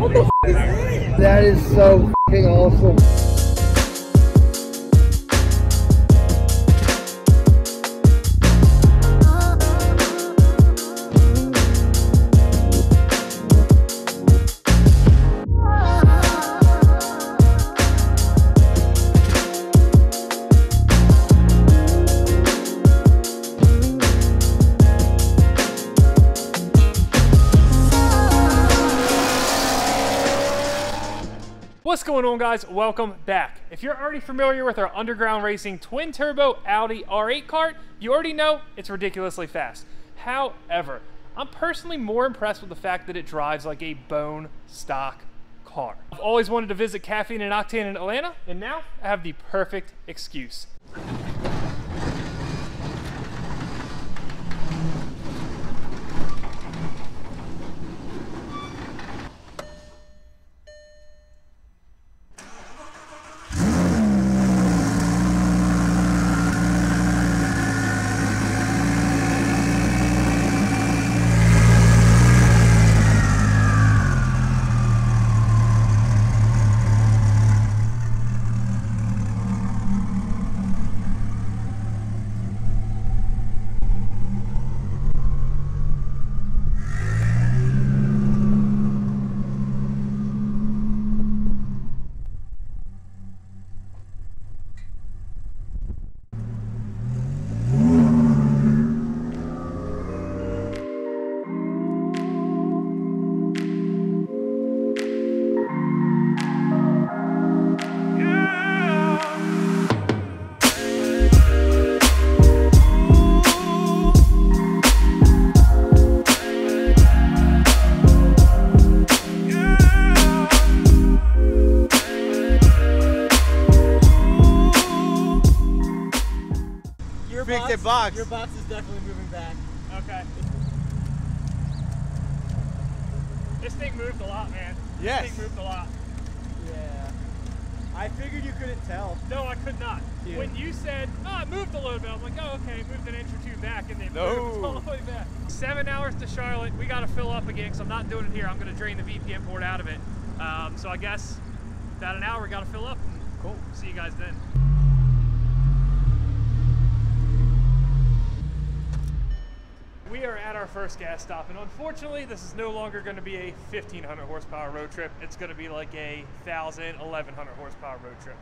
What the is that? Is so f***ing awesome. Guys? Welcome back. If you're already familiar with our underground racing twin turbo Audi R8 kart, you already know it's ridiculously fast. However, I'm personally more impressed with the fact that it drives like a bone stock car. I've always wanted to visit Caffeine and Octane in Atlanta, and now I have the perfect excuse. Box. Your box is definitely moving back. Okay. This thing moved a lot, man. Yes. This thing moved a lot. Yeah. I figured you couldn't tell. No, I could not. Yeah. When you said, oh, it moved a little bit, I'm like, oh, okay, it moved an inch or two back, and then No. moved all the way back. Seven hours to Charlotte. We got to fill up again, because I'm not doing it here. I'm going to drain the VP import out of it. Um, so I guess about an hour, we got to fill up. Cool. See you guys then. We are at our first gas stop, and unfortunately, this is no longer going to be a 1500 horsepower road trip. It's going to be like a 1000, 1100 horsepower road trip.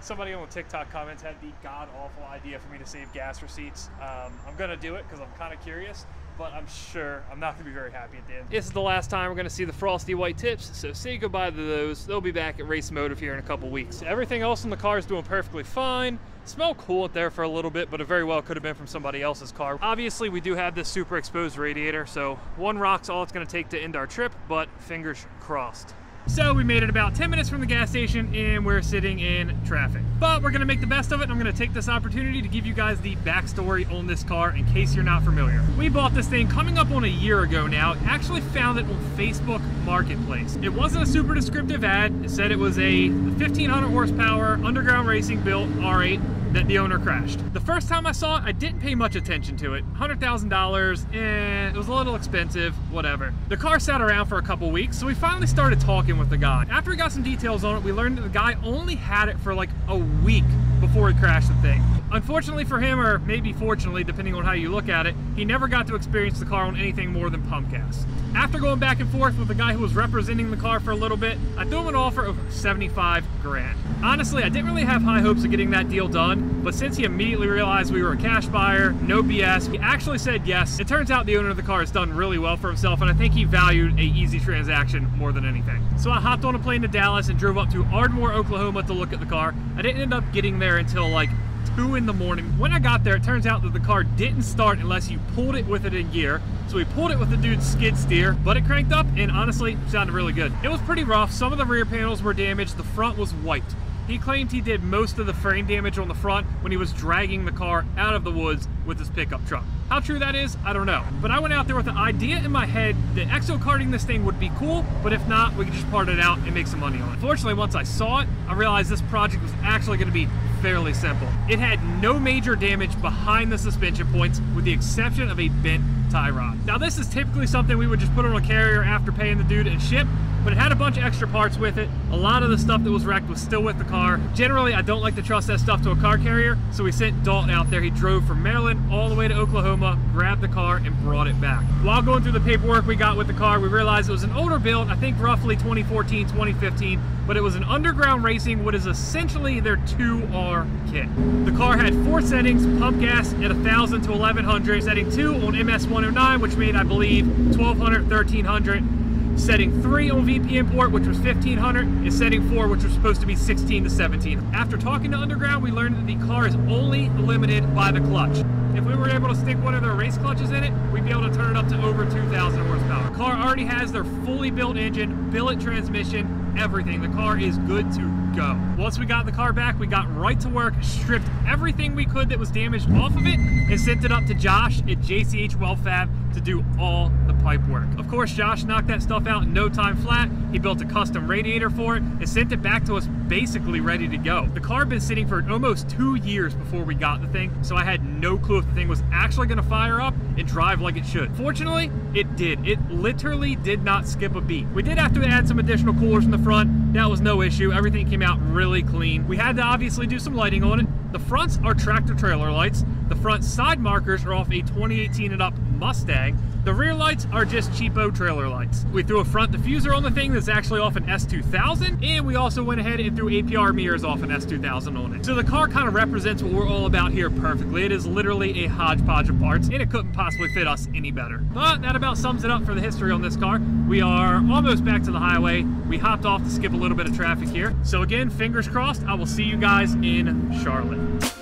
Somebody on TikTok comments had the god awful idea for me to save gas receipts. Um, I'm gonna do it because I'm kind of curious, but I'm sure I'm not gonna be very happy at the end. This is the last time we're gonna see the frosty white tips, so say goodbye to those. They'll be back at Race Motive here in a couple weeks. Everything else in the car is doing perfectly fine. Smell cool there for a little bit, but it very well could have been from somebody else's car. Obviously, we do have this super exposed radiator, so one rock's all it's gonna take to end our trip, but fingers crossed. So we made it about 10 minutes from the gas station and we're sitting in traffic. But we're gonna make the best of it I'm gonna take this opportunity to give you guys the backstory on this car in case you're not familiar. We bought this thing coming up on a year ago now. Actually found it on Facebook Marketplace. It wasn't a super descriptive ad. It said it was a 1500 horsepower underground racing built R8 that the owner crashed. The first time I saw it, I didn't pay much attention to it. $100,000, eh, it was a little expensive, whatever. The car sat around for a couple weeks, so we finally started talking with the guy. After we got some details on it, we learned that the guy only had it for like a week before he crashed the thing. Unfortunately for him, or maybe fortunately, depending on how you look at it, he never got to experience the car on anything more than pump gas. After going back and forth with the guy who was representing the car for a little bit, I threw him an offer of 75 grand. Honestly, I didn't really have high hopes of getting that deal done, but since he immediately realized we were a cash buyer, no BS, he actually said yes. It turns out the owner of the car has done really well for himself, and I think he valued a easy transaction more than anything. So I hopped on a plane to Dallas and drove up to Ardmore, Oklahoma to look at the car. I didn't end up getting there until like 2 in the morning. When I got there, it turns out that the car didn't start unless you pulled it with it in gear. So we pulled it with the dude's skid steer, but it cranked up and honestly sounded really good. It was pretty rough. Some of the rear panels were damaged. The front was wiped. He claimed he did most of the frame damage on the front when he was dragging the car out of the woods with his pickup truck. How true that is, I don't know. But I went out there with an idea in my head that exo karting this thing would be cool, but if not, we could just part it out and make some money on it. Fortunately, once I saw it, I realized this project was actually gonna be fairly simple. It had no major damage behind the suspension points with the exception of a bent tie rod. Now this is typically something we would just put on a carrier after paying the dude and ship, but it had a bunch of extra parts with it. A lot of the stuff that was wrecked was still with the car. Generally, I don't like to trust that stuff to a car carrier, so we sent Dalton out there. He drove from Maryland all the way to Oklahoma, grabbed the car, and brought it back. While going through the paperwork we got with the car, we realized it was an older build, I think roughly 2014, 2015, but it was an underground racing, what is essentially their 2R kit. The car had four settings, pump gas at 1,000 to 1,100, setting two on MS109, which made, I believe, 1,200, 1,300, Setting 3 on VP import, which was 1500, and setting 4, which was supposed to be 16 to 17. After talking to Underground, we learned that the car is only limited by the clutch. If we were able to stick one of their race clutches in it, we'd be able to turn it up to over 2,000 horsepower. The car already has their fully built engine, billet transmission, everything. The car is good to go. Once we got the car back, we got right to work, stripped everything we could that was damaged off of it, and sent it up to Josh at JCH Weld Fab to do all the pipe work. Of course, Josh knocked that stuff out in no time flat. He built a custom radiator for it and sent it back to us basically ready to go. The car had been sitting for almost two years before we got the thing, so I had no clue if the thing was actually gonna fire up and drive like it should. Fortunately, it did. It literally did not skip a beat. We did have to add some additional coolers in the front. That was no issue. Everything came out really clean. We had to obviously do some lighting on it. The fronts are tractor trailer lights. The front side markers are off a 2018 and up Mustang. The rear lights are just cheapo trailer lights. We threw a front diffuser on the thing that's actually off an S2000, and we also went ahead and threw APR mirrors off an S2000 on it. So the car kind of represents what we're all about here perfectly. It is literally a hodgepodge of parts, and it couldn't possibly fit us any better. But that about sums it up for the history on this car. We are almost back to the highway. We hopped off to skip a little bit of traffic here. So again, fingers crossed, I will see you guys in Charlotte.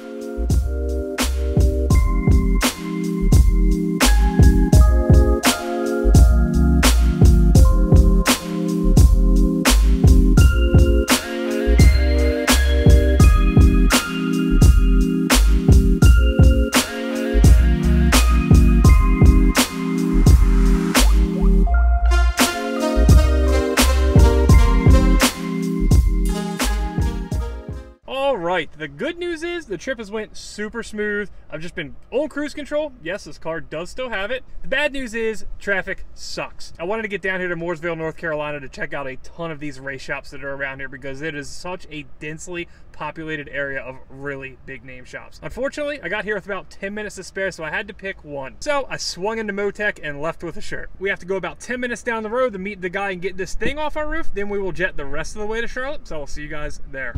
The trip has went super smooth. I've just been on cruise control. Yes, this car does still have it. The bad news is traffic sucks. I wanted to get down here to Mooresville, North Carolina to check out a ton of these race shops that are around here because it is such a densely populated area of really big name shops. Unfortunately, I got here with about 10 minutes to spare, so I had to pick one. So I swung into Motec and left with a shirt. We have to go about 10 minutes down the road to meet the guy and get this thing off our roof. Then we will jet the rest of the way to Charlotte. So I'll see you guys there.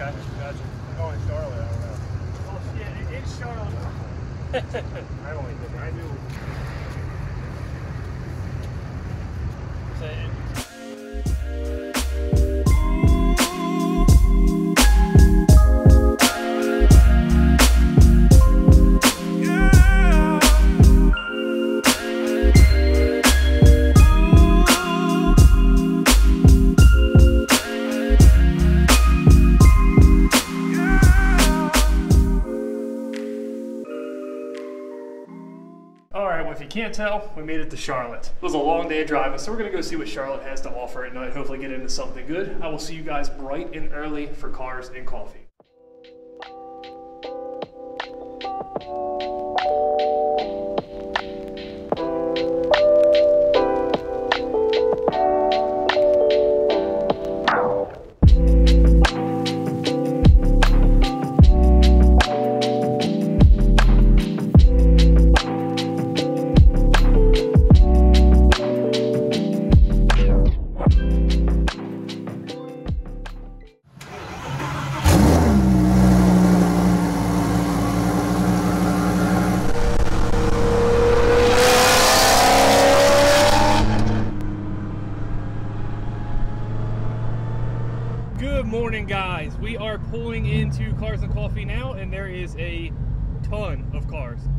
Gotcha. I'm going to Charlotte. I don't know. Oh shit, it is Charlotte. I only think I knew. All can't tell, we made it to Charlotte. It was a long day of driving, so we're gonna go see what Charlotte has to offer night. Hopefully, get into something good. I will see you guys bright and early for cars and coffee. Good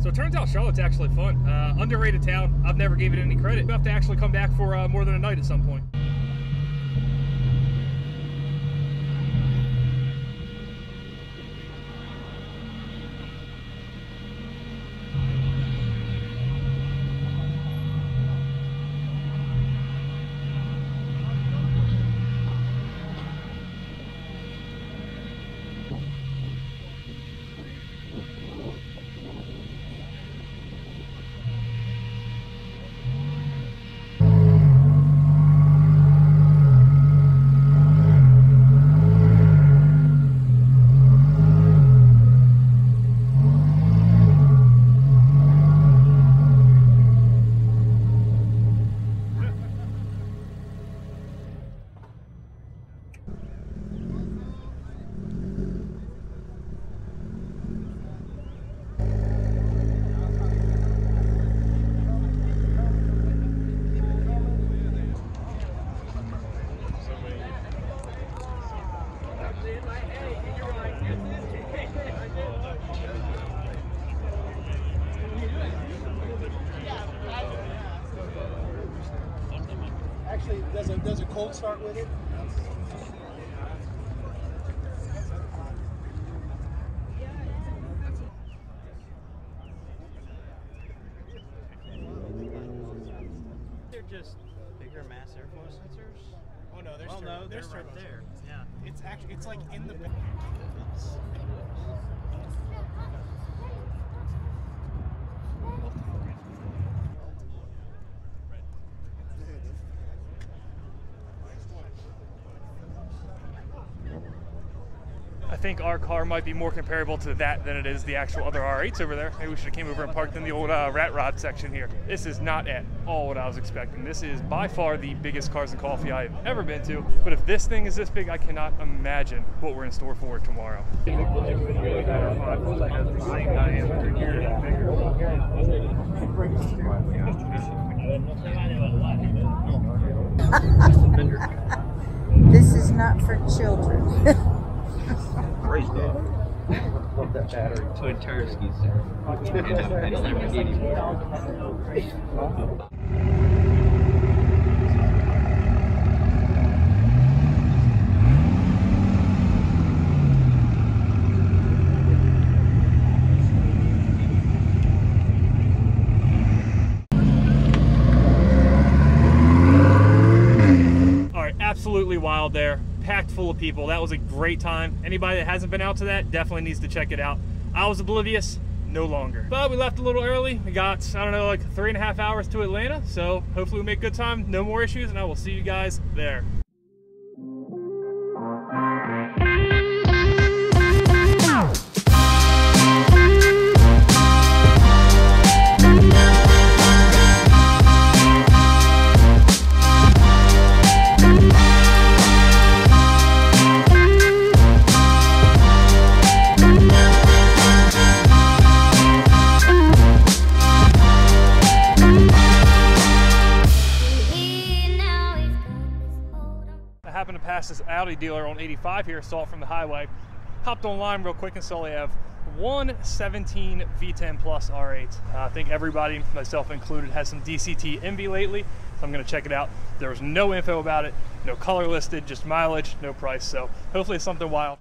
So it turns out Charlotte's actually fun. Uh, underrated town. I've never gave it any credit. We have to actually come back for uh, more than a night at some point. Start with it. They're just bigger mass airflow sensors. Oh no, there's Well, no, there's they're right there. Yeah. It's actually it's like in the think our car might be more comparable to that than it is the actual other R8s over there. Maybe we should have came over and parked in the old uh, rat rod section here. This is not at all what I was expecting. This is by far the biggest Cars and Coffee I've ever been to. But if this thing is this big, I cannot imagine what we're in store for tomorrow. This is not for children. Twin Turskies. And a, and a Lamborghini. All right, absolutely wild there. Packed full of people. That was a great time. Anybody that hasn't been out to that definitely needs to check it out. I was oblivious, no longer. But we left a little early. We got, I don't know, like three and a half hours to Atlanta. So hopefully we make good time, no more issues, and I will see you guys there. This Audi dealer on 85 here, saw it from the highway. Hopped online real quick and saw they have one 17 V10 Plus R8. Uh, I think everybody, myself included, has some DCT envy lately, so I'm gonna check it out. There was no info about it, no color listed, just mileage, no price. So hopefully it's something wild.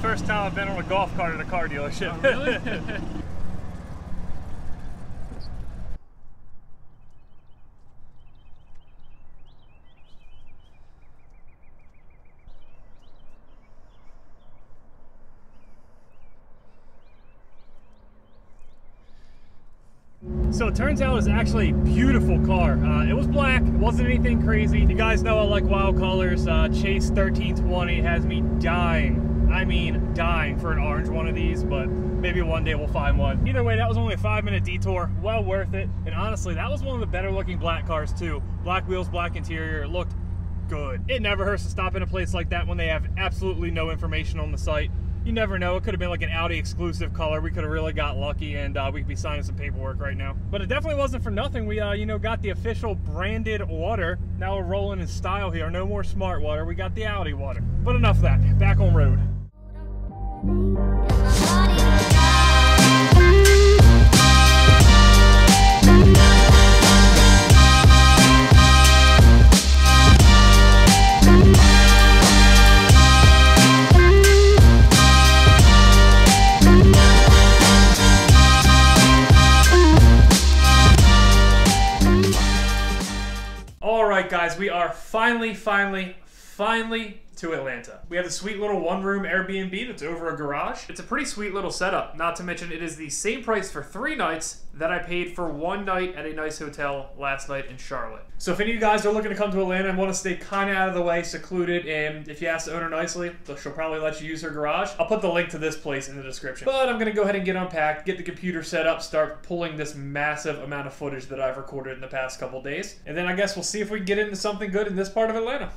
First time I've been on a golf cart at a car dealership. So it turns out it's actually a beautiful car. Uh, it was black, it wasn't anything crazy. You guys know I like wild colors. Uh, Chase 1320 has me dying. I mean, dying for an orange one of these, but maybe one day we'll find one. Either way, that was only a five minute detour, well worth it. And honestly, that was one of the better looking black cars too. Black wheels, black interior, it looked good. It never hurts to stop in a place like that when they have absolutely no information on the site. You never know. It could have been like an Audi exclusive color. We could have really got lucky and uh, we could be signing some paperwork right now. But it definitely wasn't for nothing. We, uh, you know, got the official branded water. Now we're rolling in style here. No more smart water. We got the Audi water. But enough of that. Back on road. Finally, finally, finally to Atlanta. We have a sweet little one room Airbnb that's over a garage. It's a pretty sweet little setup, not to mention it is the same price for three nights that I paid for one night at a nice hotel last night in Charlotte. So if any of you guys are looking to come to Atlanta and want to stay kind of out of the way, secluded, and if you ask the owner nicely, she'll probably let you use her garage. I'll put the link to this place in the description. But I'm going to go ahead and get unpacked, get the computer set up, start pulling this massive amount of footage that I've recorded in the past couple days. And then I guess we'll see if we can get into something good in this part of Atlanta.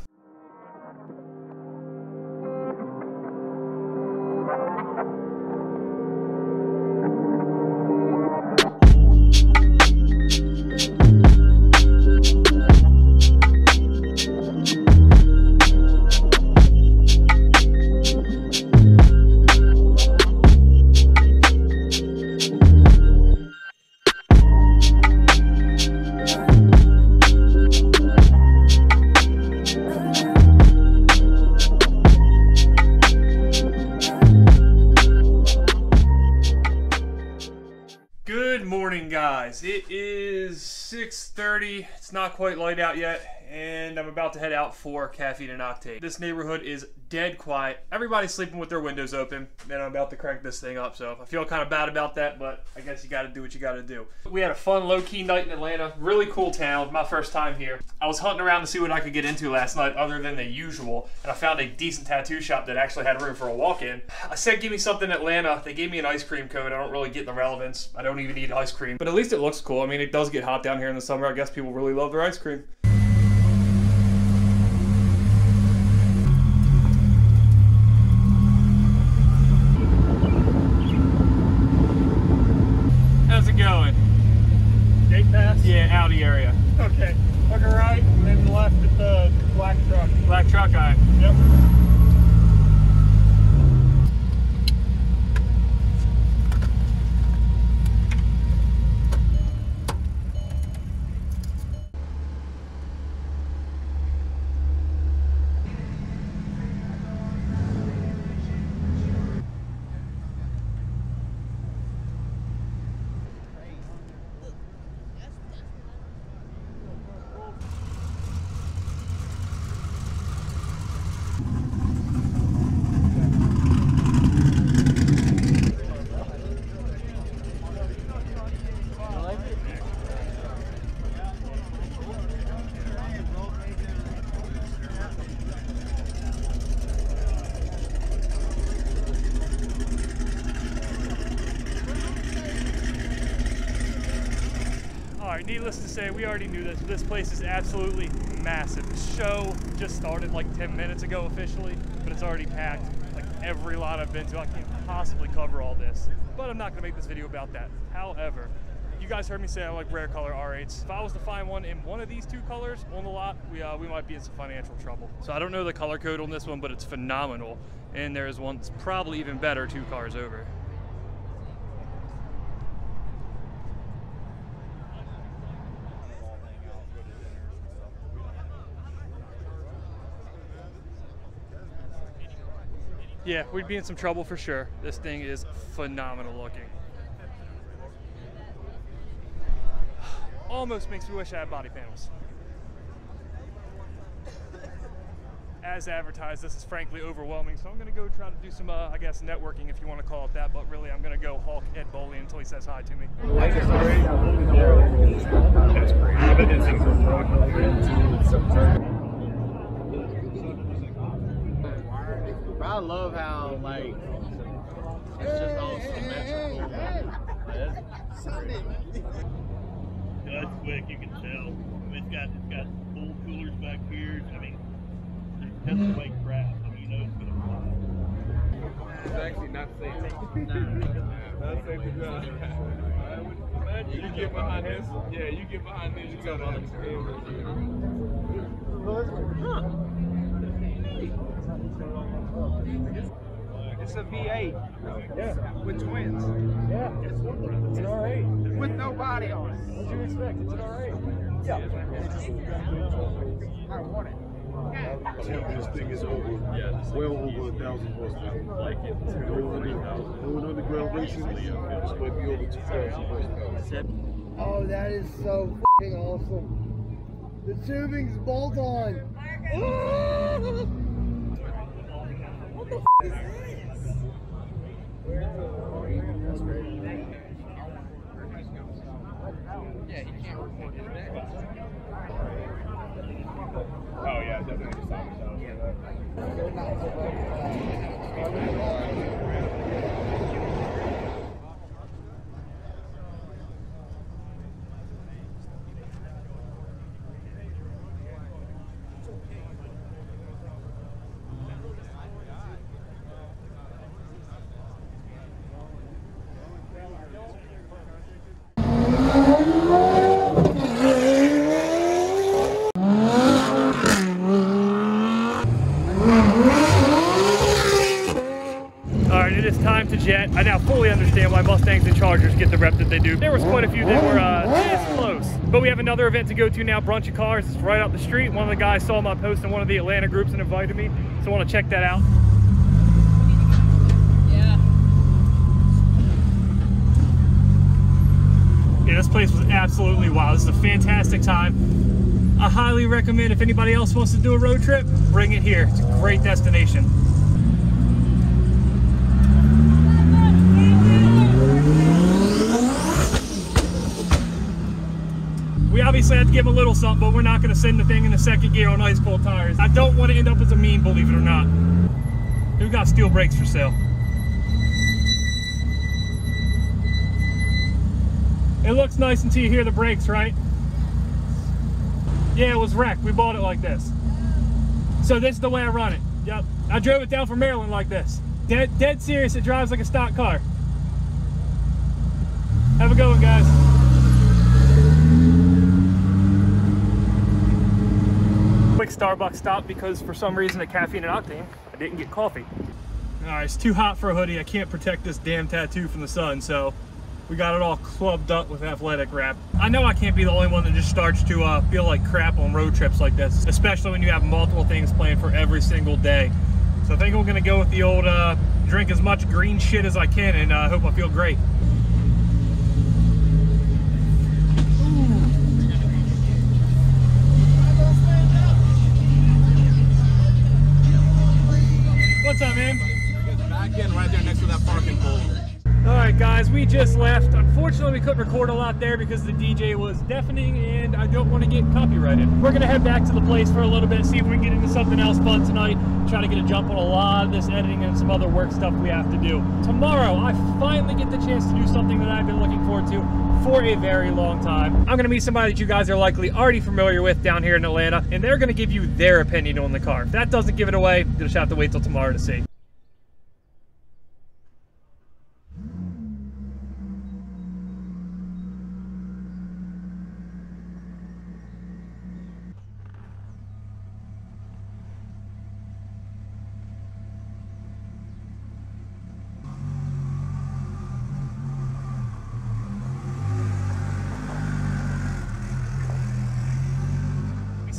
Not quite light out yet, and I'm about to head out for Caffeine and Octane. This neighborhood is dead quiet. Everybody's sleeping with their windows open, and I'm about to crank this thing up, so I feel kind of bad about that, but I guess you gotta do what you gotta do. We had a fun, low-key night in Atlanta. Really cool town. My first time here. I was hunting around to see what I could get into last night other than the usual, and I found a decent tattoo shop that actually had room for a walk-in. I said give me something in Atlanta. They gave me an ice cream cone. I don't really get the relevance. I don't even eat ice cream, but at least it looks cool. I mean, it does get hot down here in the summer. I guess people really love their ice cream. How's it going? Gate pass? Yeah, Audi area. Okay. Look right and then left at the black truck. Black truck guy. Yep. All right, needless to say, we already knew this. This place is absolutely massive. The show just started like 10 minutes ago officially, but it's already packed. Like every lot I've been to, I can't possibly cover all this. But I'm not gonna make this video about that. However, you guys heard me say I like rare color R8s. If I was to find one in one of these two colors on the lot, we, uh, we might be in some financial trouble. So I don't know the color code on this one, but it's phenomenal. And there is one that's probably even better two cars over. Yeah, we'd be in some trouble for sure. This thing is phenomenal looking. Almost makes me wish I had body panels. As advertised, this is frankly overwhelming, so I'm gonna go try to do some, uh, I guess, networking if you want to call it that, but really I'm gonna go Hulk Ed Bolian until he says hi to me. I love how like it's just all symmetrical. Yeah, it's quick. You can tell. I mean, it's got it's got full coolers back here. I mean, it doesn't weigh crap. I mean, you know it's gonna fly. It's actually not safe. not safe to drive. Imagine you get behind this. Yeah, you get behind this, you gotta understand. It's a V8. Yeah. With twins. Yeah. It's an R8. With no body on it. What do you expect? It's an R8. Yeah. I want it. This thing is over, well over a thousand horsepower. Like it. Doing underground racing, this might be over two thousand horsepower. Oh, that is so fing awesome. The tubing's bolt on. what the f- is this? Oh yeah, definitely just saw myself. All right, it is time to jet. I now fully understand why Mustangs and Chargers get the rep that they do. There was quite a few that were uh, this close. But we have another event to go to now, Brunch of Cars. It's right up the street. One of the guys saw my post in one of the Atlanta groups and invited me. So I want to check that out. Yeah, this place was absolutely wild. This is a fantastic time. I highly recommend if anybody else wants to do a road trip, bring it here. It's a great destination. Obviously had to give him a little something, but we're not going to send the thing in the second gear on ice cold tires. I don't want to end up as a meme, believe it or not. We've got steel brakes for sale. It looks nice until you hear the brakes, right? Yeah, it was wrecked. We bought it like this. So this is the way I run it. Yep. I drove it down from Maryland like this. Dead, dead serious, it drives like a stock car. Have a good one, guys. Starbucks stop because for some reason at Caffeine and Octane, I didn't get coffee. All right, it's too hot for a hoodie. I can't protect this damn tattoo from the sun, so we got it all clubbed up with athletic wrap. I know I can't be the only one that just starts to uh, feel like crap on road trips like this, especially when you have multiple things planned for every single day. So I think I'm gonna go with the old uh, drink as much green shit as I can and I uh, hope I feel great. All right, guys, we just left. Unfortunately, we couldn't record a lot there because the DJ was deafening and I don't want to get copyrighted. We're gonna head back to the place for a little bit, see if we can get into something else fun tonight. Try to get a jump on a lot of this editing and some other work stuff we have to do. Tomorrow, I finally get the chance to do something that I've been looking forward to for a very long time. I'm gonna meet somebody that you guys are likely already familiar with down here in Atlanta, and they're gonna give you their opinion on the car. If that doesn't give it away, you'll just have to wait till tomorrow to see.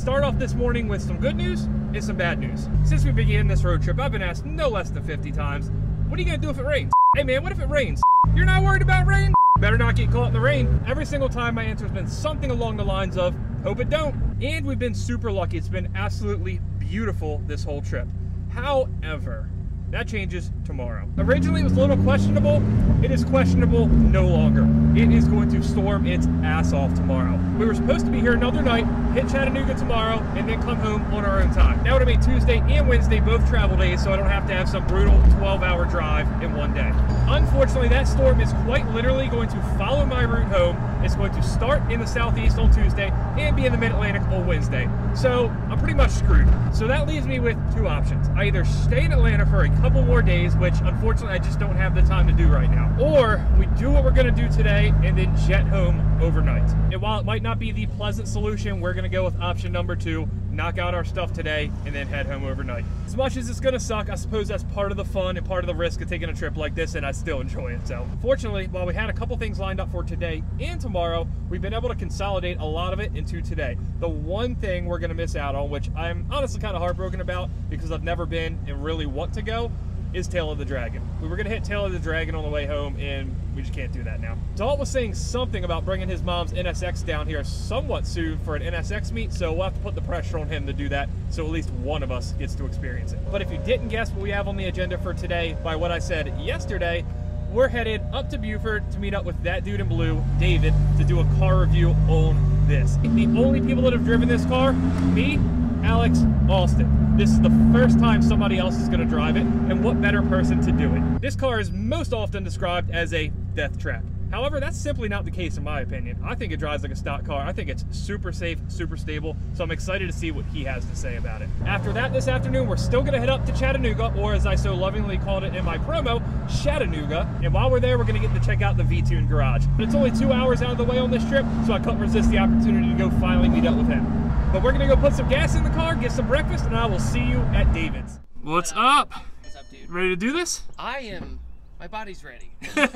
start off this morning with some good news and some bad news. Since we began this road trip, I've been asked no less than 50 times, what are you gonna do if it rains? Hey man, what if it rains? You're not worried about rain? Better not get caught in the rain. Every single time my answer has been something along the lines of, hope it don't. And we've been super lucky. It's been absolutely beautiful this whole trip. However, that changes tomorrow. Originally, it was a little questionable. It is questionable no longer. It is going to storm its ass off tomorrow. We were supposed to be here another night, hit Chattanooga tomorrow, and then come home on our own time. That would have made Tuesday and Wednesday both travel days, so I don't have to have some brutal 12-hour drive in one day. Unfortunately, that storm is quite literally going to follow my route home. It's going to start in the southeast on Tuesday and be in the mid-Atlantic on Wednesday. So I'm pretty much screwed. So that leaves me with two options. I either stay in Atlanta for a couple more days, which unfortunately I just don't have the time to do right now. Or we do what we're gonna do today and then jet home overnight. And while it might not be the pleasant solution, we're gonna go with option number two, knock out our stuff today and then head home overnight. As much as it's gonna suck, I suppose that's part of the fun and part of the risk of taking a trip like this and I still enjoy it. So fortunately, while we had a couple things lined up for today and tomorrow, we've been able to consolidate a lot of it into today. The one thing we're gonna miss out on, which I'm honestly kind of heartbroken about because I've never been and really want to go, is Tail of the Dragon. We were gonna hit Tail of the Dragon on the way home, and we just can't do that now. Dalt was saying something about bringing his mom's NSX down here somewhat soon for an NSX meet, so we'll have to put the pressure on him to do that, so at least one of us gets to experience it. But if you didn't guess what we have on the agenda for today by what I said yesterday, we're headed up to Buford to meet up with that dude in blue, David, to do a car review on this. The only people that have driven this car, me, Alex, Austin. This is the first time somebody else is going to drive it, and what better person to do it? This car is most often described as a death trap. However, that's simply not the case in my opinion. I think it drives like a stock car. I think it's super safe, super stable, so I'm excited to see what he has to say about it. After that, this afternoon, we're still gonna head up to Chattanooga, or as I so lovingly called it in my promo, Chattanooga. And while we're there, we're gonna get to check out the Vtuned garage. But it's only two hours out of the way on this trip, so I couldn't resist the opportunity to go finally meet up with him. But we're gonna go put some gas in the car, get some breakfast, and I will see you at David's. What's up? What's up, dude? Ready to do this? I am. My body's ready. yeah,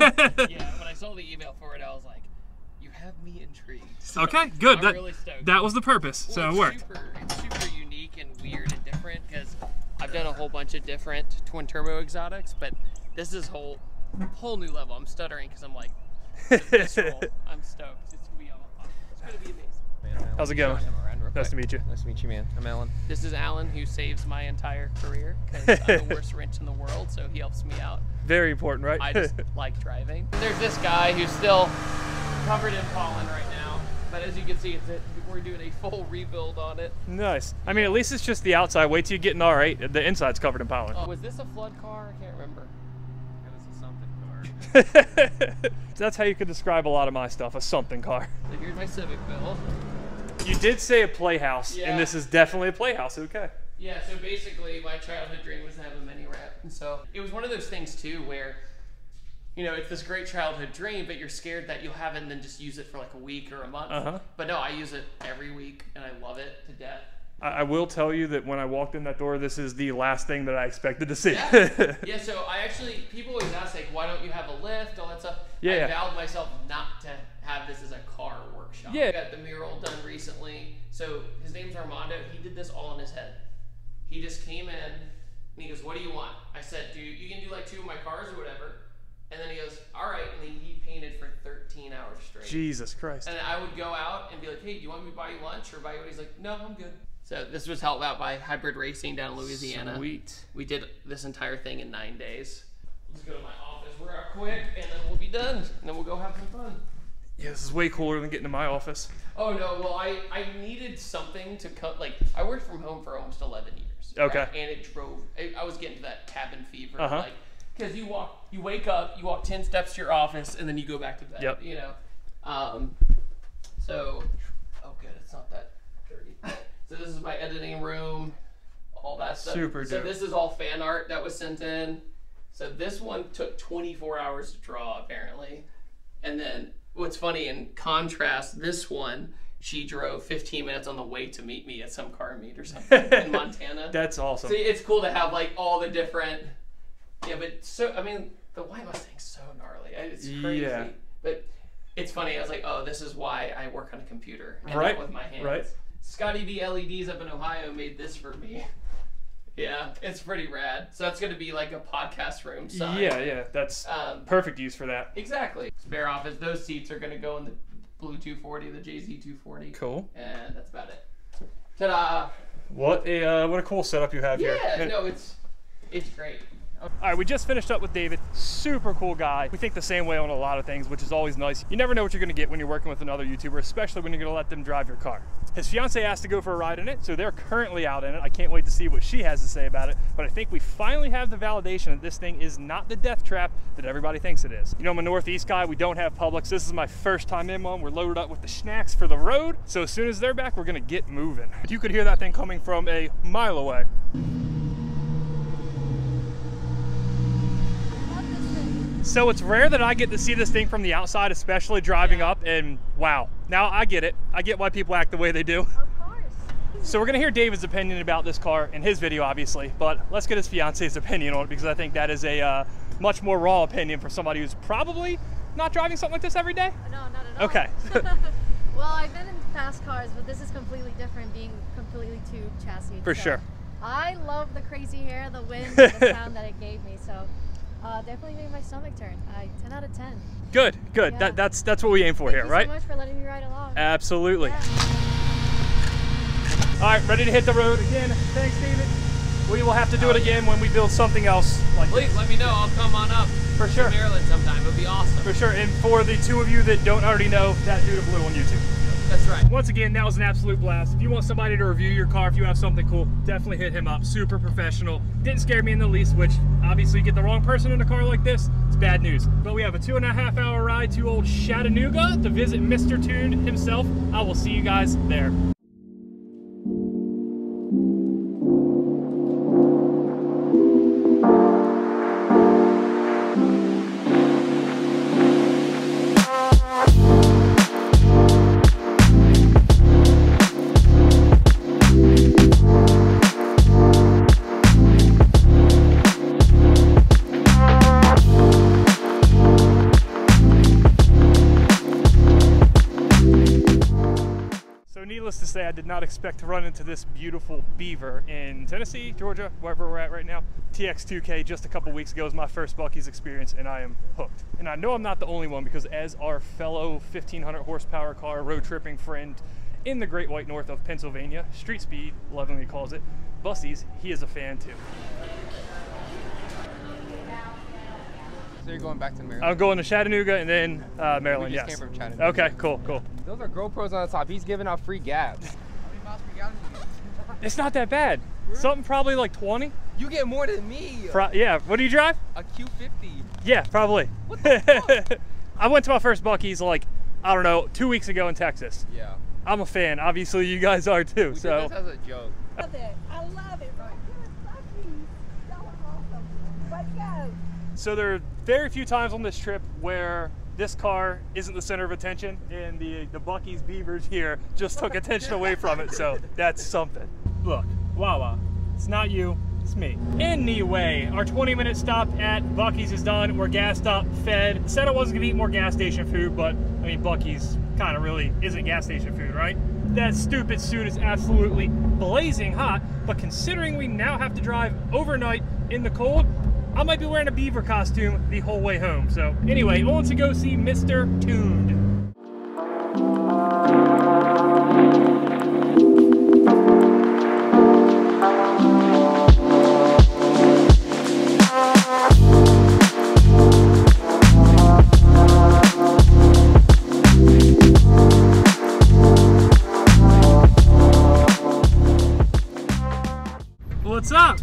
when I saw the email for it, I was like, "You have me intrigued." So okay, good. I'm that, really stoked. that was the purpose, Well, so it worked. Super, it's super unique and weird and different because I've done a whole bunch of different twin turbo exotics, but this is whole whole new level. I'm stuttering because I'm like. I'm stoked. It's gonna be all gonna be amazing. How's it going? Nice to meet you. Nice to meet you, man. I'm Alan. This is Alan, who saves my entire career because I'm the worst wrench in the world, so he helps me out. Very important, right? I just like driving. There's this guy who's still covered in pollen right now, but as you can see, it's a, we're doing a full rebuild on it. nice. I mean, at least it's just the outside. Wait till you get in R8. The inside's covered in pollen. Oh, was this a flood car? I can't remember. That's how you could describe a lot of my stuff, a something car. So here's my Civic bill. You did say a playhouse, Yeah. and this is definitely a playhouse. Okay. Yeah, so basically, my childhood dream was to have a mini ramp. And so it was one of those things, too, where, you know, it's this great childhood dream, but you're scared that you'll have it and then just use it for like a week or a month. Uh-huh. But no, I use it every week, and I love it to death. I, I will tell you that when I walked in that door, this is the last thing that I expected to see. Yeah. yeah, so I actually, people always ask, like, why don't you have a lift, all that stuff. Yeah, I yeah. vowed myself not to have this as a car workshop. Yeah. Got the mural done recently. So his name's Armando. He did this all in his head. He just came in and he goes, What do you want? I said, Dude, you can do like two of my cars or whatever. And then he goes, All right. And then he painted for 13 hours straight. Jesus Christ. And I would go out and be like, Hey, do you want me to buy you lunch or buy you what? He's like, No, I'm good. So this was helped out by Hybrid Racing down in Louisiana. Sweet. We did this entire thing in nine days. Let's go to my office real quick, and then we'll be done. And then we'll go have some fun. Yeah, this is way cooler than getting to my office. Oh no! Well, I I needed something to cut. Like I worked from home for almost eleven years. Okay. right? And it drove. I, I was getting to that cabin fever. Uh-huh. Like because you walk, you wake up, you walk ten steps to your office, and then you go back to bed. Yep. You know. Um. So. Oh, good. It's not that dirty. so this is my editing room. All that stuff. Super So this is all fan art that was sent in. So this one took 24 hours to draw apparently. And then what's funny in contrast, this one she drove 15 minutes on the way to meet me at some car meet or something in Montana. That's awesome. See, it's cool to have like all the different. Yeah, but so I mean, the White Mustang's so gnarly. It's crazy. Yeah. But it's funny. I was like, oh, this is why I work on a computer and Right, not with my hands. right. Scotty D LEDs up in Ohio made this for me. Yeah, it's pretty rad. So that's gonna be like a podcast room. Sign. Yeah, yeah, that's Um, perfect use for that. Exactly. Spare office. Those seats are gonna go in the Blue 240, the JZ 240. Cool. And that's about it. Ta-da! What a uh, what a cool setup you have Yeah, here. Yeah, no, it's it's great. All right, we just finished up with David. Super cool guy. We think the same way on a lot of things, which is always nice. You never know what you're to get when you're working with another YouTuber, especially when you're to let them drive your car. His fiance asked to go for a ride in it, so they're currently out in it. I can't wait to see what she has to say about it. But I think we finally have the validation that this thing is not the death trap that everybody thinks it is. You know, I'm a Northeast guy. We don't have Publix. This is my first time in one. We're loaded up with the snacks for the road. So as soon as they're back, we're to get moving. You could hear that thing coming from a mile away. So it's rare that I get to see this thing from the outside, especially driving up, and wow. Now I get it. I get why people act the way they do. Of course. So we're gonna hear David's opinion about this car in his video, obviously, but let's get his fiance's opinion on it because I think that is a uh, much more raw opinion for somebody who's probably not driving something like this every day. No, not at all. Okay. well, I've been in fast cars, but this is completely different, being completely tube chassis. For so sure. I love the crazy hair, the wind, and the sound that it gave me. So uh, definitely made my stomach turn. I 10 out of 10. Good, good. Yeah. That, that's that's what we aim for Thank here, you right? so much for letting me ride along. Absolutely. All right, ready to hit the road again. Thanks, David. We will have to do it again when we build something else like Please this. let me know. I'll come on up For sure. to Maryland sometime. It'll be awesome. For sure. And for the two of you that don't already know, that dude blue on YouTube. That's right. Once again, that was an absolute blast. If you want somebody to review your car, if you have something cool, definitely hit him up. Super professional. Didn't scare me in the least, which obviously you get the wrong person in a car like this, it's bad news. But we have a two and a half hour ride to old Chattanooga to visit Mr. Tune himself. I will see you guys there. Expect to run into this beautiful beaver in Tennessee, Georgia, wherever we're at right now. TX2K just a couple weeks ago was my first Buc-ee's experience, and I am hooked. And I know I'm not the only one because as our fellow 1500 horsepower car road tripping friend in the Great White North of Pennsylvania, Street Speed lovingly calls it, Bussies, he is a fan too. So you're going back to Maryland? I'm going to Chattanooga and then uh, Maryland. We just yes. came from Chattanooga. Okay, cool, cool. Those are GoPros on the top. He's giving out free gaps. It's not that bad. Something probably like 20. You get more than me. Pro- yeah. What do you drive? A Q50. Yeah, probably. I went to my first Buc-ee's like I don't know two weeks ago in Texas. Yeah. I'm a fan. Obviously, you guys are too. We so. did this as a joke. love it. I love it. So awesome. Let's go. So there are very few times on this trip where this car isn't the center of attention, and the the Buc-ee's Beavers here just took attention away from it. So that's something. Look, Wawa, it's not you, it's me. Anyway, our 20 minute stop at Buc-ee's is done. We're gassed up, fed. Said I wasn't gonna eat more gas station food, but I mean Buc-ee's kind of really isn't gas station food, right? That stupid suit is absolutely blazing hot, but considering we now have to drive overnight in the cold, I might be wearing a beaver costume the whole way home. So anyway, I want to go see Mr. Tuned.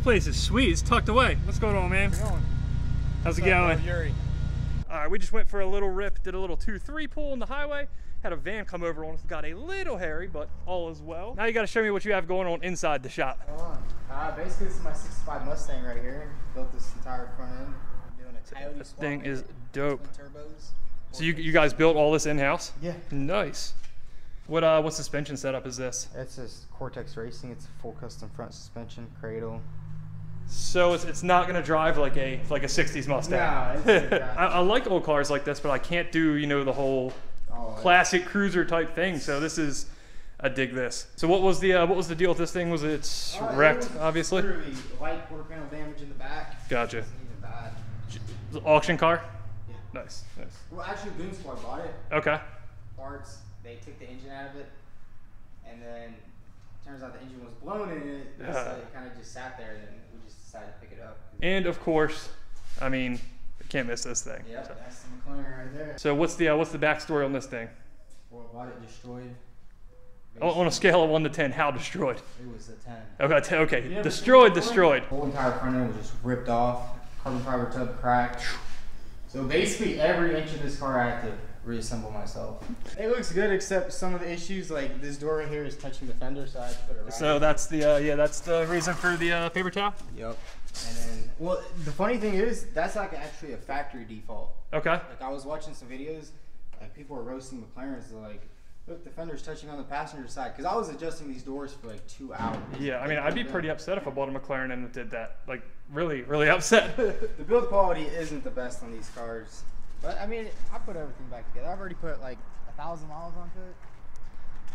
Place is sweet. It's tucked away. What's going on, man? How's it going? Yuri. All right, we just went for a little rip, did a little 2-3 pull on the highway, had a van come over on us, got a little hairy, but all is well. Now you gotta show me what you have going on inside the shop. Uh, basically, this is my 65 Mustang right here. Built this entire front end. I'm doing a Coyote This thing is dope. turbos. So you, you guys built all this in-house? Yeah. Nice. What uh, what suspension setup is this? It's a Cortex Racing. It's a full custom front suspension, cradle. So it's, it's not gonna drive like a like a '60s Mustang. No, I, I like old cars like this, but I can't do you know the whole Oh, classic cruiser type thing. So this is, I dig this. So what was the uh, what was the deal with this thing? Was it Uh, it wrecked? was Obviously. Light quarter panel damage in the back. Gotcha. Even bad. The auction car. Yeah. Nice, nice. Well, actually, Goonzquad bought it. Okay. Parts. They took the engine out of it, and then turns out the engine was blown in it. Yeah. So it kind of just sat there, and then we just decided to pick it up. And of course, I mean, can't miss this thing. Yep, So, that's the McLaren right there. so what's the uh, what's the backstory on this thing? Well, bought it destroyed. On on a scale of one to ten, how destroyed? It was a 10. Okay, t- okay. Yeah, destroyed, destroyed. The whole entire front end was just ripped off. Carbon fiber tub cracked. So basically, every inch of this car I had to reassemble myself. It looks good, except some of the issues, like this door right here is touching the fender, so I had to put it right. So that's the uh, yeah, that's the reason for the uh, paper towel. Yep. And then, well, the funny thing is, that's like actually a factory default. Okay. Like I was watching some videos, like people were roasting McLarens. They're like, look, the fender's touching on the passenger side. Because I was adjusting these doors for like two hours. Yeah, I mean, I'd be I'm pretty upset if I bought a McLaren and it did that. Like, really, really upset. the build quality isn't the best on these cars. But I mean, I put everything back together. I've already put like a thousand miles onto it.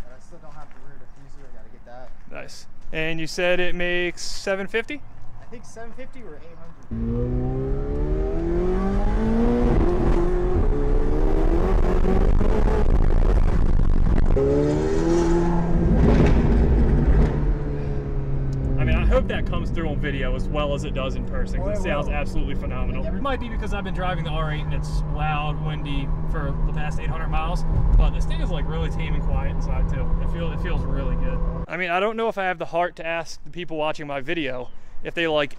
But I still don't have the rear diffuser. I gotta get that. nice. And you said it makes 750? I think 750 or 800. Hope that comes through on video as well as it does in person. Oh, it it sounds will. absolutely phenomenal. It might be because I've been driving the R8 and it's loud, windy for the past 800 miles, but this thing is like really tame and quiet inside too. It feels it feels really good. I mean, I don't know if I have the heart to ask the people watching my video if they like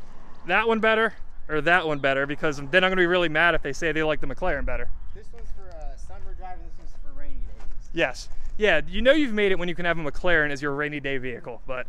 that one better or that one better because then I'm gonna be really mad if they say they like the McLaren better. This one's for uh, summer driving. This one's for rainy days. Yes. Yeah, you know you've made it when you can have a McLaren as your rainy day vehicle, but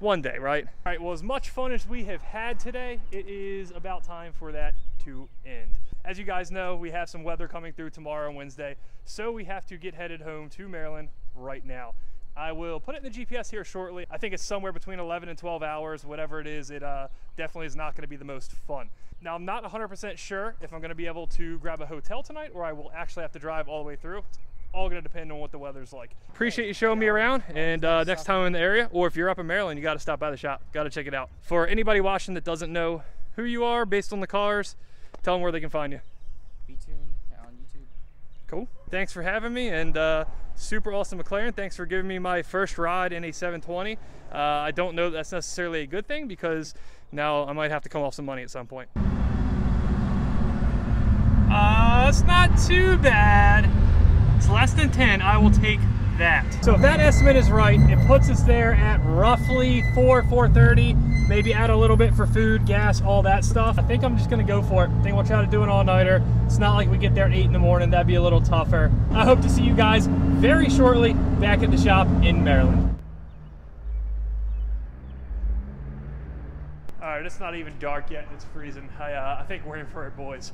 one day, right? All right, well, as much fun as we have had today, it is about time for that to end. As you guys know, we have some weather coming through tomorrow and Wednesday, so we have to get headed home to Maryland right now. I will put it in the GPS here shortly. I think it's somewhere between 11 and 12 hours, whatever it is. It uh, definitely is not going to be the most fun. Now, I'm not 100% sure if I'm going to be able to grab a hotel tonight or I will actually have to drive all the way through. All going to depend on what the weather's like. Appreciate you showing me around, and uh, next time I'm in the area, or if you're up in Maryland, you got to stop by the shop. Got to check it out. For anybody watching that doesn't know who you are based on the cars, tell them where they can find you. Vtuned on YouTube. Cool. Thanks for having me, and uh, super awesome McLaren. Thanks for giving me my first ride in a 720. Uh, I don't know that that's necessarily a good thing because now I might have to come off some money at some point. Uh, it's not too bad. It's less than 10. I will take that. So if that estimate is right, it puts us there at roughly 4, 430. Maybe add a little bit for food, gas, all that stuff. I think I'm just gonna go for it. I think we'll try to do an all-nighter. It's not like we get there at 8 in the morning. That'd be a little tougher. I hope to see you guys very shortly back at the shop in Maryland. All right, it's not even dark yet. It's freezing. I, uh, I think we're in for it, boys.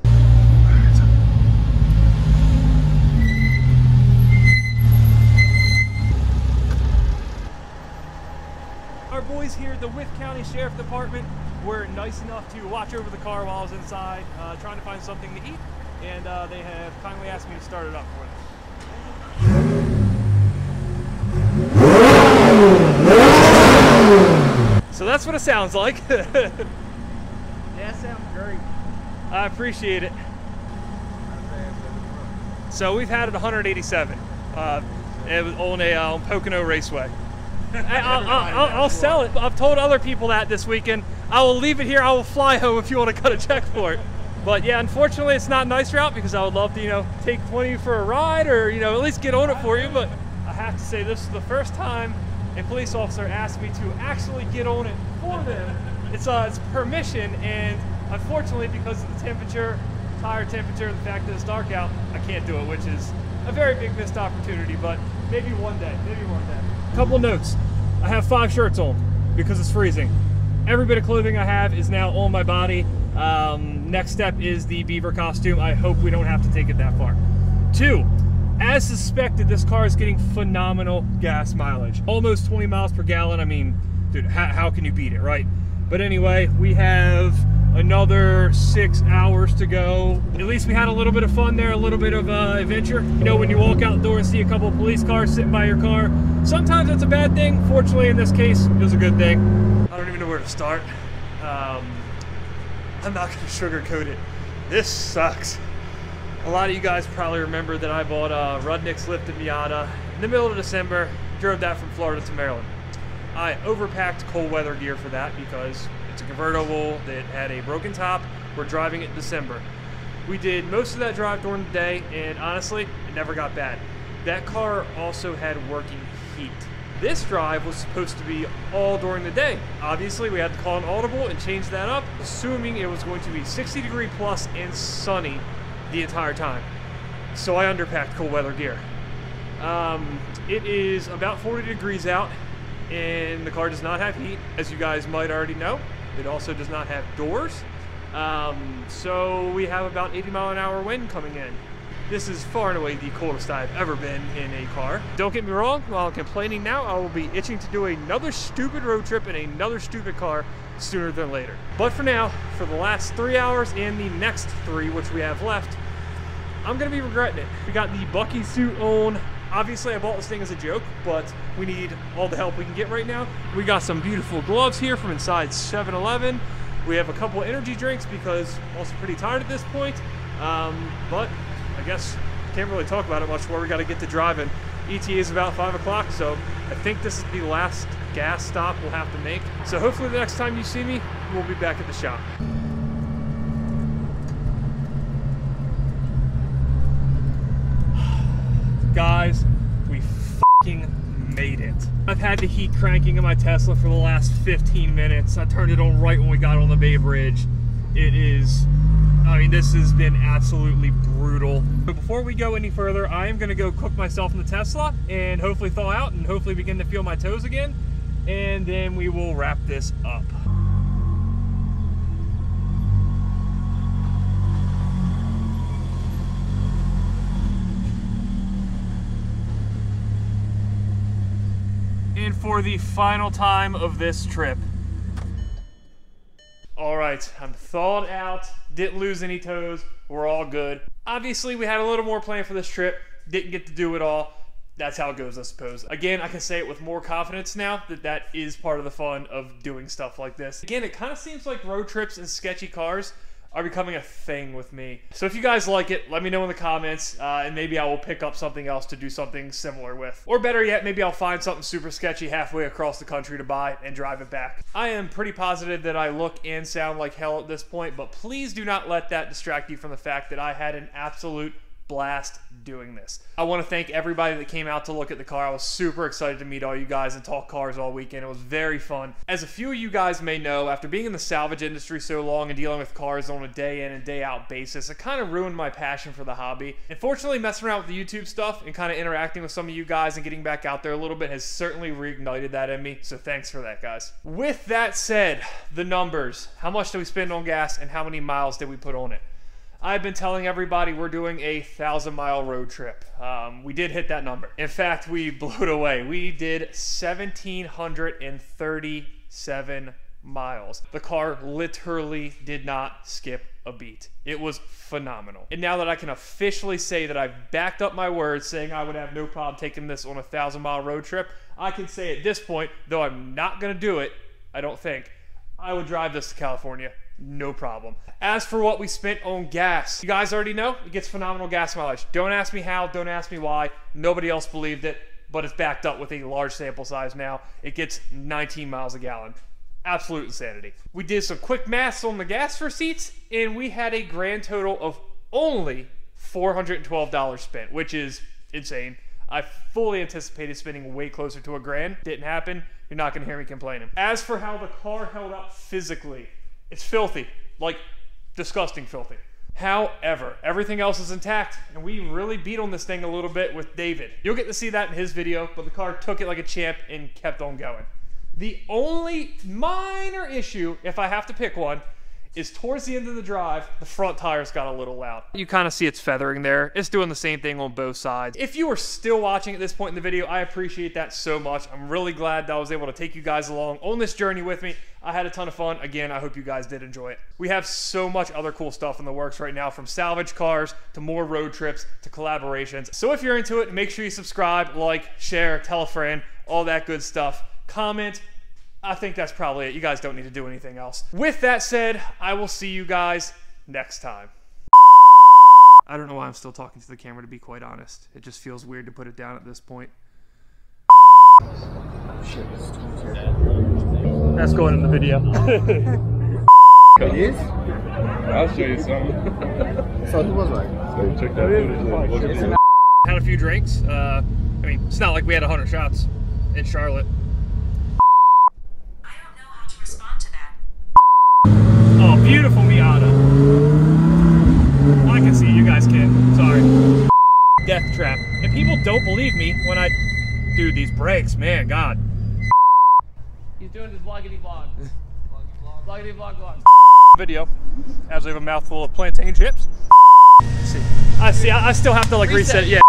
Our boys here at the Wythe County Sheriff Department were nice enough to watch over the car while I was inside, uh, trying to find something to eat, and uh, they have kindly asked me to start it up for them. So that's what it sounds like. Yeah, sounds great. I appreciate it. So we've had it 187. Uh, it was on a uh, on Pocono Raceway. I, I'll, I'll, I'll, I'll sell it. I've told other people that this weekend. I will leave it here. I will fly home if you want to cut a check for it. But yeah, unfortunately, it's not a nice route because I would love to, you know, take one of you for a ride or you know at least get on it for you. But I have to say, this is the first time a police officer asked me to actually get on it for them. It's uh, it's permission, and unfortunately, because of the temperature, tire temperature, the fact that it's dark out, I can't do it, which is a very big missed opportunity. But maybe one day, maybe one day. Couple notes. I have five shirts on because it's freezing. Every bit of clothing I have is now on my body. Um, next step is the beaver costume. I hope we don't have to take it that far. Two, as suspected, this car is getting phenomenal gas mileage. Almost 20 miles per gallon. I mean, dude, how, how can you beat it, right? But anyway, we have another six hours to go. At least we had a little bit of fun there, a little bit of uh, adventure. You know, when you walk out the door and see a couple of police cars sitting by your car, sometimes that's a bad thing. Fortunately, in this case, it was a good thing. I don't even know where to start. Um, I'm not going to sugarcoat it. This sucks. A lot of you guys probably remember that I bought a Rudnick's lifted Miata in the middle of December, drove that from Florida to Maryland. I overpacked cold weather gear for that because it's a convertible that had a broken top. We're driving it in December. We did most of that drive during the day, and honestly, it never got bad. That car also had working heat. This drive was supposed to be all during the day. Obviously, we had to call an audible and change that up, assuming it was going to be 60 degree plus and sunny the entire time. So I underpacked cold weather gear. Um, it is about 40 degrees out, and the car does not have heat, as you guys might already know. It also does not have doors. Um, so we have about 80 mile an hour wind coming in. This is far and away the coldest I've ever been in a car. Don't get me wrong, while I'm complaining now, I will be itching to do another stupid road trip in another stupid car sooner than later. But for now, for the last three hours and the next three, which we have left, I'm gonna be regretting it. We got the Buc-ee suit on. Obviously, I bought this thing as a joke, but we need all the help we can get right now. We got some beautiful gloves here from inside 7-Eleven. We have a couple energy drinks because I'm also pretty tired at this point. Um, but I guess can't really talk about it much more. We got to get to driving. ETA is about 5 o'clock, so I think this is the last gas stop we'll have to make. So hopefully the next time you see me, we'll be back at the shop. Guys, we fucking made it. I've had the heat cranking in my Tesla for the last 15 minutes. I turned it on right when we got on the Bay Bridge. It is, I mean, this has been absolutely brutal. But before we go any further, I am gonna go cook myself in the Tesla and hopefully thaw out and hopefully begin to feel my toes again. And then we will wrap this up. And for the final time of this trip. All right, I'm thawed out, didn't lose any toes, we're all good. Obviously, we had a little more planned for this trip. Didn't get to do it all. That's how it goes, I suppose. Again, I can say it with more confidence now that that is part of the fun of doing stuff like this. Again, it kind of seems like road trips and sketchy cars are becoming a thing with me. So if you guys like it, let me know in the comments, uh, and maybe I will pick up something else to do something similar with. Or better yet, maybe I'll find something super sketchy halfway across the country to buy and drive it back. I am pretty positive that I look and sound like hell at this point, but please do not let that distract you from the fact that I had an absolute blast doing this. I want to thank everybody that came out to look at the car. I was super excited to meet all you guys and talk cars all weekend. It was very fun. As a few of you guys may know, after being in the salvage industry so long and dealing with cars on a day in and day out basis, it kind of ruined my passion for the hobby. Unfortunately, messing around with the YouTube stuff and kind of interacting with some of you guys and getting back out there a little bit has certainly reignited that in me. So thanks for that, guys. With that said, the numbers. How much did we spend on gas and how many miles did we put on it? I've been telling everybody we're doing a thousand mile road trip. Um, we did hit that number. In fact, we blew it away. We did 1,737 miles. The car literally did not skip a beat. It was phenomenal. And now that I can officially say that I've backed up my words saying I would have no problem taking this on a thousand mile road trip, I can say at this point, though I'm not going to do it, I don't think, I would drive this to California no problem. As for what we spent on gas, you guys already know it gets phenomenal gas mileage. Don't ask me how, don't ask me why. Nobody else believed it, but it's backed up with a large sample size now. It gets 19 miles a gallon. Absolute insanity. We did some quick maths on the gas receipts, and we had a grand total of only $412 spent, which is insane. I fully anticipated spending way closer to a grand. Didn't happen. You're not going to hear me complaining. As for how the car held up physically, it's filthy, like disgusting filthy. However, everything else is intact, and we really beat on this thing a little bit with David. You'll get to see that in his video, but the car took it like a champ and kept on going. The only minor issue, if I have to pick one, is towards the end of the drive, the front tires got a little loud. You kind of see it's feathering there. It's doing the same thing on both sides. If you are still watching at this point in the video, I appreciate that so much. I'm really glad that I was able to take you guys along on this journey with me. I had a ton of fun. Again, I hope you guys did enjoy it. We have so much other cool stuff in the works right now, from salvage cars to more road trips to collaborations. So if you're into it, make sure you subscribe, like, share, tell a friend, all that good stuff. Comment, I think that's probably it. You guys don't need to do anything else. With that said, I will see you guys next time. I don't know why I'm still talking to the camera, to be quite honest. It just feels weird to put it down at this point. That's going in the video. it is? I'll show you something. so it was like. So check that footage. Had a few drinks. Uh, I mean, it's not like we had 100 shots in Charlotte. Oh, beautiful Miata. I can see you guys can. Sorry. Death trap. And people don't believe me when I... do these brakes, man, God. He's doing his vloggity vlog. vloggity vlog vlog. Video, as we have a mouthful of plantain chips. See, I see. I, I still have to like reset. Reset. Yeah.